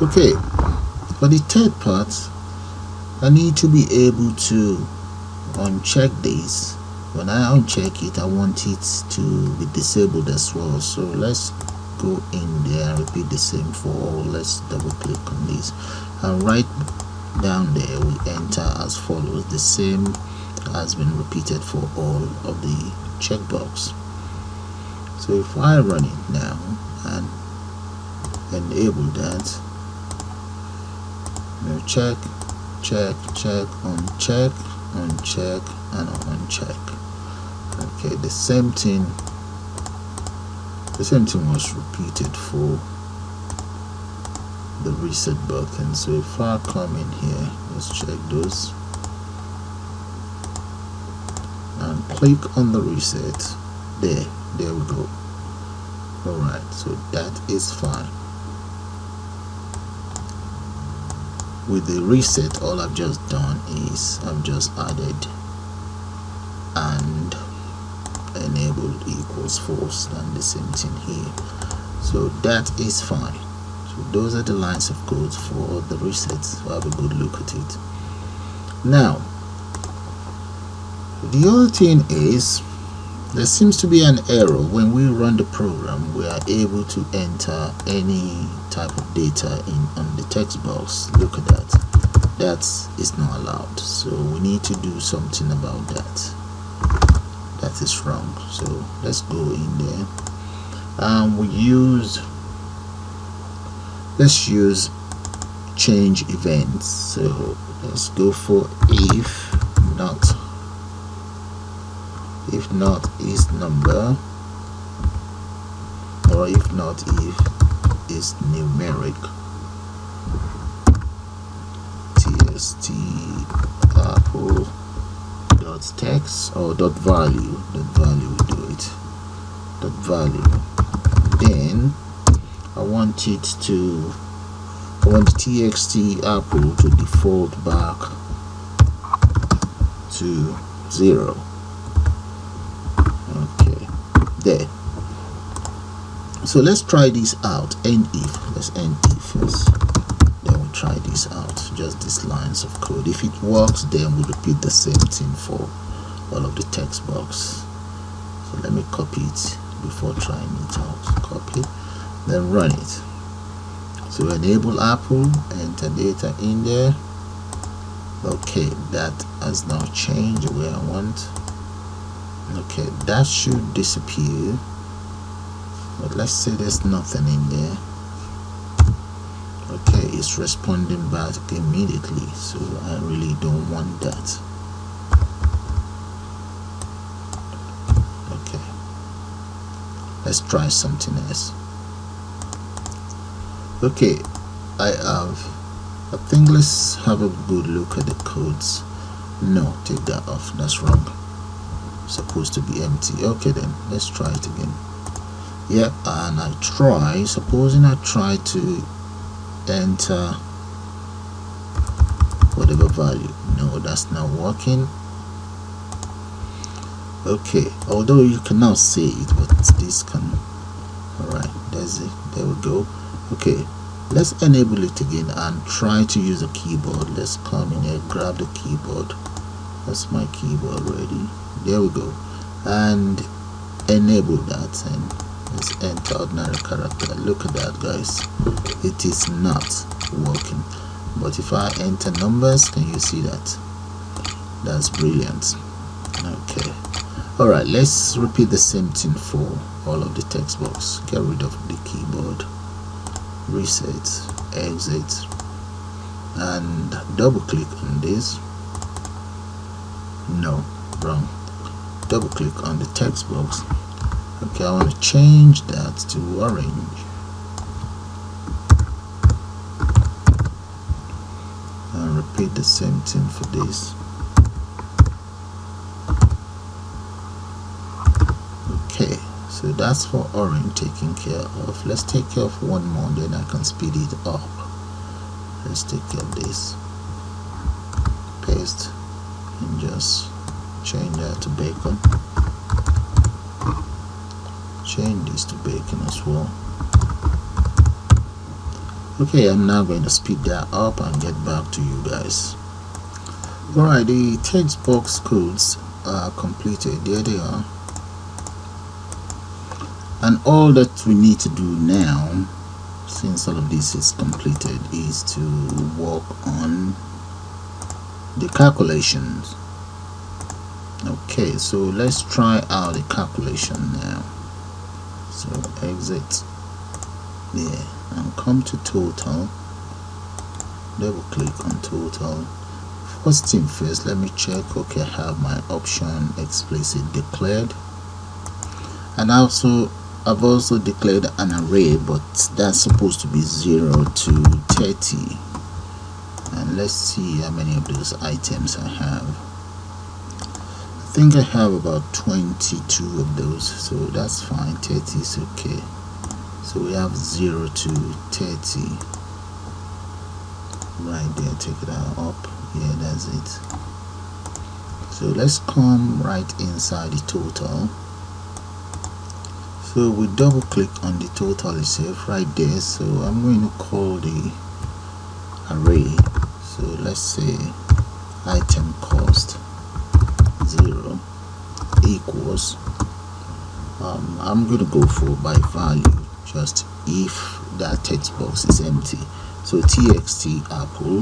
okay. For the third part I need to be able to uncheck this. When I uncheck it I want it to be disabled as well. So let's go in there and repeat the same for all let's double click on this. And right down there we enter as follows. The same has been repeated for all of the checkbox. So if I run it now and enable that know, check check check uncheck uncheck and uncheck. Okay the same thing the same thing was repeated for the reset button so if I come in here let's check those. And click on the reset. There there we go. Alright so that is fine with the reset all I've just done is I've just added and enabled equals false and the same thing here. So that is fine. So those are the lines of code for the reset. So have a good look at it. Now the other thing is there seems to be an error. When we run the program we are able to enter any type of data in on the text box. Look at that. That is not allowed. So we need to do something about that. That is wrong. So let's go in there. Um, we use let's use change events. So let's go for if not if not is number or if not if is numeric txt apple dot text or dot value dot value will do it dot value. Then I want it to I want txt apple to default back to zero there. So let's try this out. End if let's end if first. Then we'll try this out. Just these lines of code. If it works then we'll repeat the same thing for all of the text box. So let me copy it before trying it out. Copy. Then run it. So enable apple enter data in there. Okay that has now changed the way I want okay that should disappear. But let's say there's nothing in there. Okay it's responding back immediately so I really don't want that. Okay. Let's try something else. Okay I have I think let's have a good look at the codes. No take that off that's wrong supposed to be empty. Okay then let's try it again. Yeah and I try supposing I try to enter whatever value. No that's not working. Okay although you can now see it but this can all right there's it there we go. Okay let's enable it again and try to use a keyboard. Let's come in here grab the keyboard. That's my keyboard ready there we go. And enable that and let's enter ordinary character. Look at that guys. It is not working. But if I enter numbers can you see that. That's brilliant. Okay. All right let's repeat the same thing for all of the text box. Get rid of the keyboard. Reset exit. And double click on this. No wrong double click on the text box. Okay I want to change that to orange. And repeat the same thing for this. Okay so that's for orange taken care of. Let's take care of one more then I can speed it up. Let's take care of this. Paste and just change that to bacon change this to bacon as well. Okay i'm now going to speed that up and get back to you guys. All right the text box codes are completed. There they are. And all that we need to do now since all of this is completed is to work on the calculations okay so let's try out the calculation now. So exit there and come to total. Double click on total. First thing first let me check okay I have my option explicit declared. And also I've also declared an array but that's supposed to be 0 to 30 and let's see how many of those items I have think I have about 22 of those so that's fine 30 is okay. So we have 0 to 30 right there take it out up yeah that's it. So let's come right inside the total. So we double click on the total itself right there so I'm going to call the array. So let's say item cost 0 equals um, I'm to go for by value just if that text box is empty. So txt apple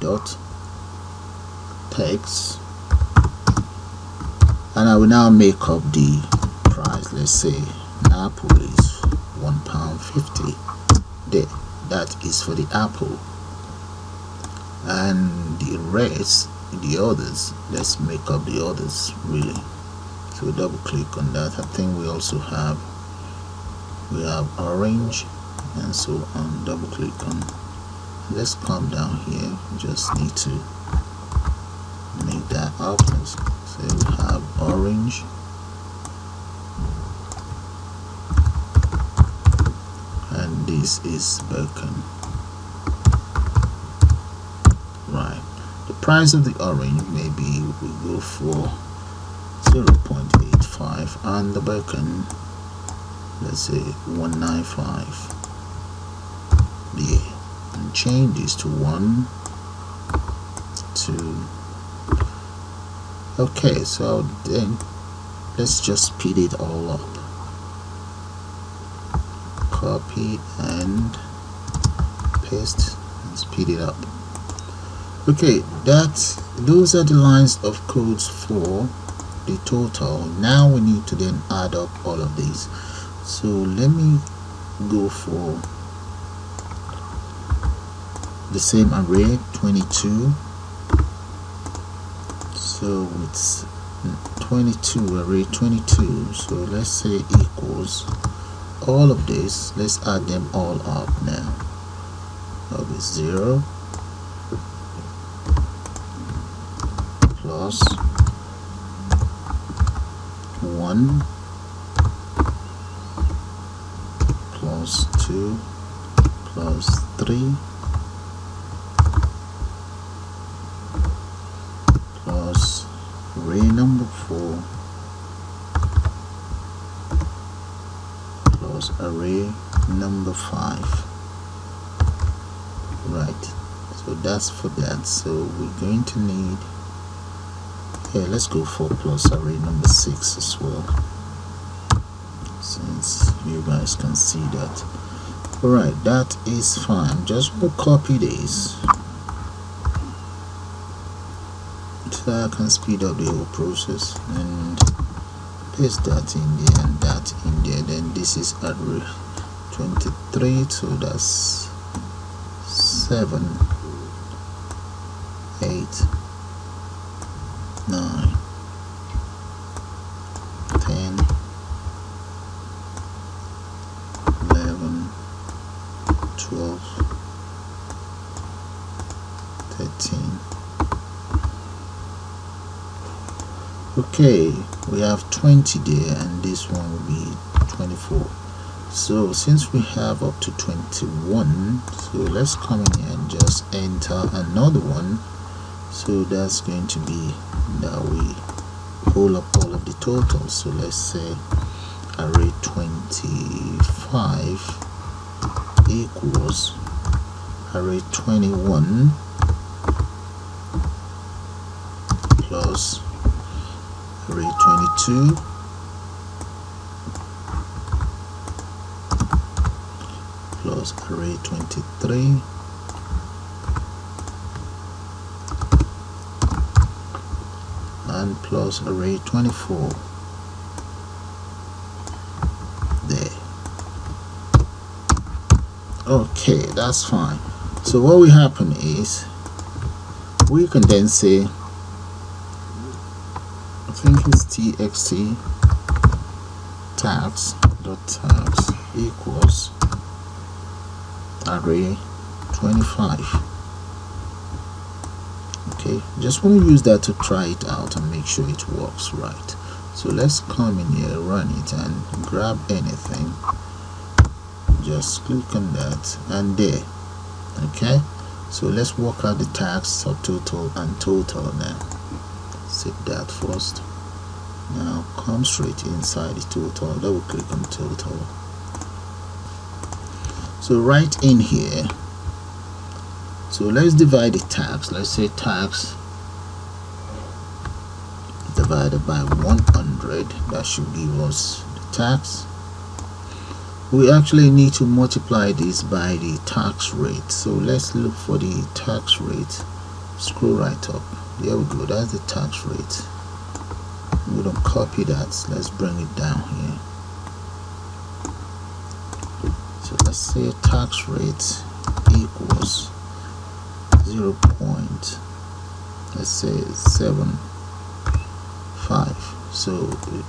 dot text. And I will now make up the price. Let's say apple is one pound fifty. There that is for the apple. And the rest the others let's make up the others really. So double click on that. I think we also have we have orange and so on double click on. Let's come down here. Just need to make that up. Say we have orange. And this is bacon right the price of the orange maybe we go for 0.85 and the bacon let's say 195 yeah and change this to 1 2 okay so then let's just speed it all up. Copy and paste and speed it up okay that those are the lines of codes for the total. Now we need to then add up all of these. So let me go for the same array 22 so it's 22 array 22 so let's say equals all of this. Let's add them all up now. That'll be 0 plus 1 plus 2 plus 3 plus array number 4 plus array number 5 right so that's for that. So we're going to need yeah let's go for plus array number 6 as well. Since you guys can see that. Alright that is fine. Just will copy this. So I can speed up the whole process and paste that in there and that in there. Then this is array 23 so that's 7 8 9 10 11 12 13 okay we have 20 there and this one will be 24 so since we have up to 21 so let's come in here and just enter another one so that's going to be that we pull up all of the totals so let's say array 25 equals array 21 plus array 22 plus array 23 and plus array 24 there. Okay that's fine. So what will happen is we can then say I think it's txt tags dot tags equals array 25 okay? Just want to use that to try it out and make sure it works right. So let's come in here run it and grab anything. Just click on that and there okay? So let's work out the tags subtotal and total now. Save that first. Now come straight inside the total. Double click on total. So right in here so let's divide the tax let's say tax divided by 100 that should give us the tax we actually need to multiply this by the tax rate. So let's look for the tax rate. Scroll right up. There we go. That's the tax rate. We don't copy that. Let's bring it down here. So let's say tax rate equals 0 point let's say 7 5 so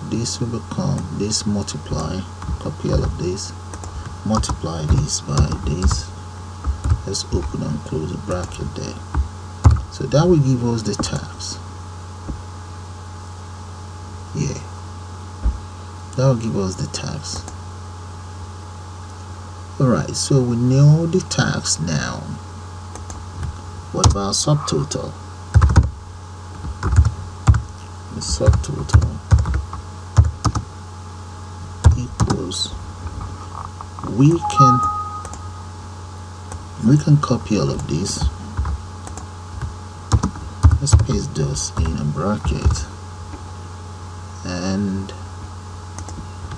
this will become this multiply copy all of this multiply this by this. Let's open and close the bracket there. So that will give us the tax. Yeah. That will give us the tax. Alright so we know the tax now what about subtotal? The subtotal equals we can we can copy all of this let's paste this in a bracket and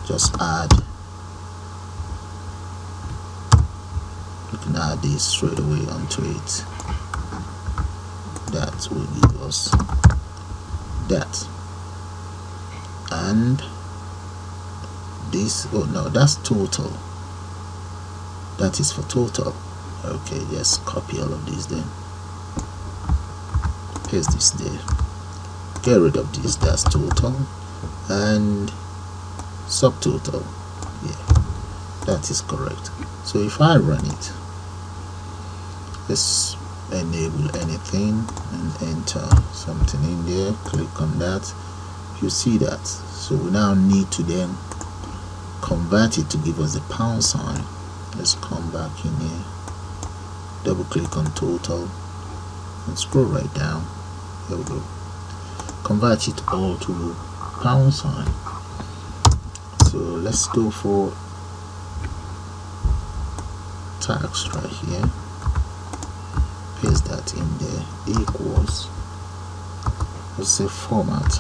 just add we can add this straight away onto it that will give us that. And this oh no that's total. That is for total. Okay yes copy all of these then. Paste this there. Get rid of this that's total. And subtotal yeah that is correct. So if I run it let's enable anything and enter something in there click on that you see that. So we now need to then convert it to give us the pound sign. Let's come back in here double click on total and scroll right down. There we go. Convert it all to pound sign. So let's go for tax right here that in there equals let's say format.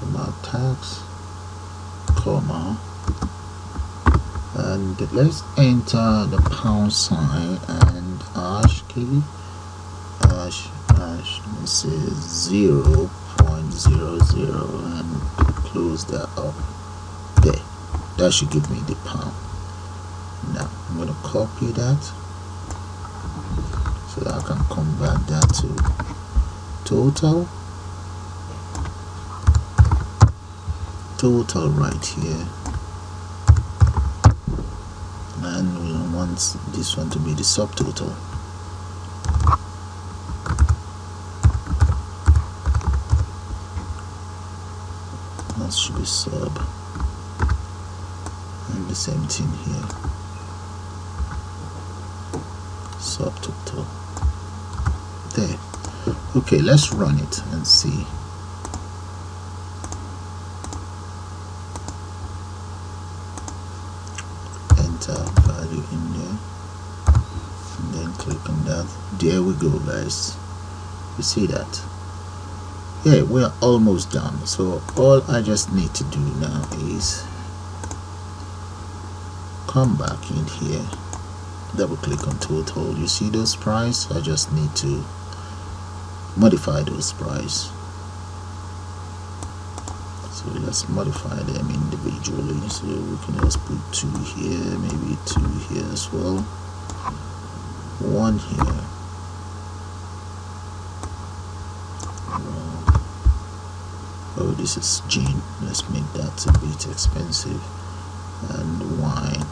Format tax comma and let's enter the pound sign and hash key hash hash let me say 0 0.00 and close that up there. That should give me the pound I'm going to copy that so that I can convert that to total. Total right here. And we want this one to be the subtotal. That should be sub. And the same thing here subtotal there. Okay let's run it and see. Enter value in there. And then click on that. There we go guys. You see that? Yeah we're almost done. So all I just need to do now is come back in here double click on total. You see those price? I just need to modify those price. So let's modify them individually. So we can just put two here maybe two here as well. One here. Oh this is gin let's make that a bit expensive. And wine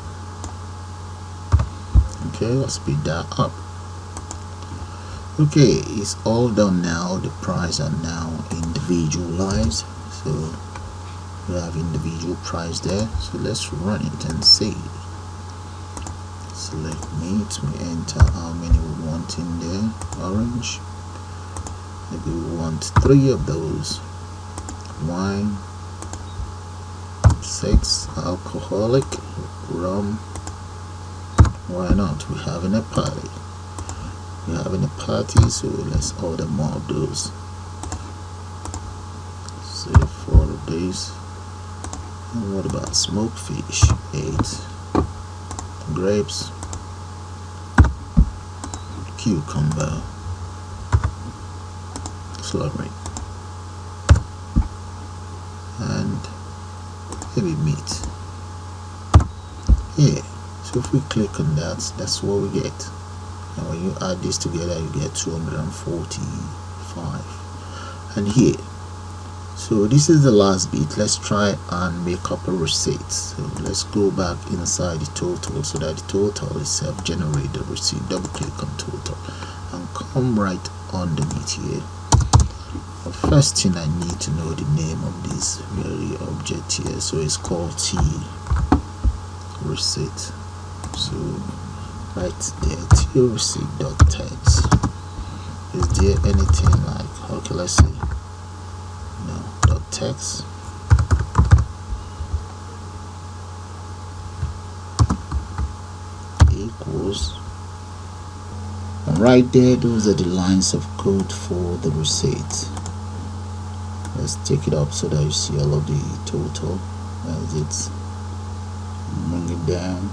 okay let's speed that up. Okay it's all done now. The price are now individualized. So we have individual price there. So let's run it and see. Select meat we enter how many we want in there. Orange. Maybe we want three of those. Wine. Six. Alcoholic. Rum why not? We're having a party. We're having a party so let's order more of those. Say four of these. And what about smoked fish? Eight. Grapes. Cucumber. Celery and heavy meat. Yeah if we click on that that's what we get. And when you add this together you get 245 and here. So this is the last bit. Let's try and make up a receipt so let's go back inside the total so that the total itself generate the receipt. Double click on total. And come right underneath here. The first thing I need to know the name of this very object here. So it's called T. Receipt so right there T receipt dot text is there anything like okay let's see no dot text equals. And right there those are the lines of code for the receipt let's take it up so that you see all of the total as it's bring it down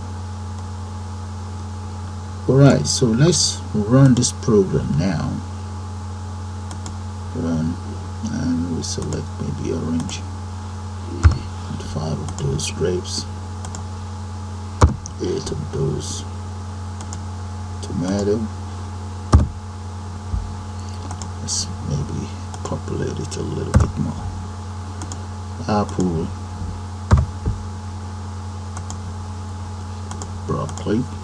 alright so let's run this program now. Run and we select maybe orange five of those grapes. Eight of those tomato. Let's maybe populate it a little bit more. Apple. Broccoli. and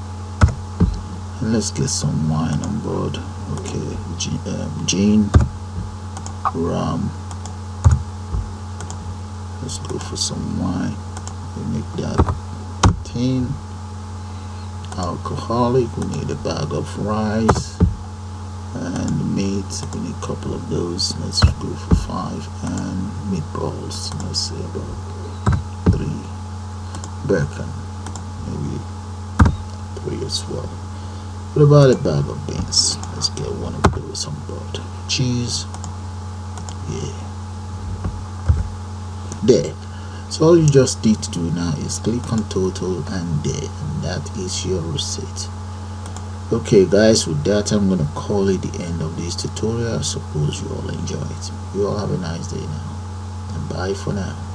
let's get some wine on board. Okay um, gin rum. Let's go for some wine. We make that 10 alcoholic we need a bag of rice and meat. We need a couple of those. Let's go for five and meatballs. Let's say about three. Bacon maybe three as well what about a bag of beans. Let's get one of those on board cheese. Yeah. There. So all you just need to do now is click on total and there and that is your receipt. Okay guys with that i'm gonna call it the end of this tutorial. I suppose you all enjoy it. You all have a nice day now. And bye for now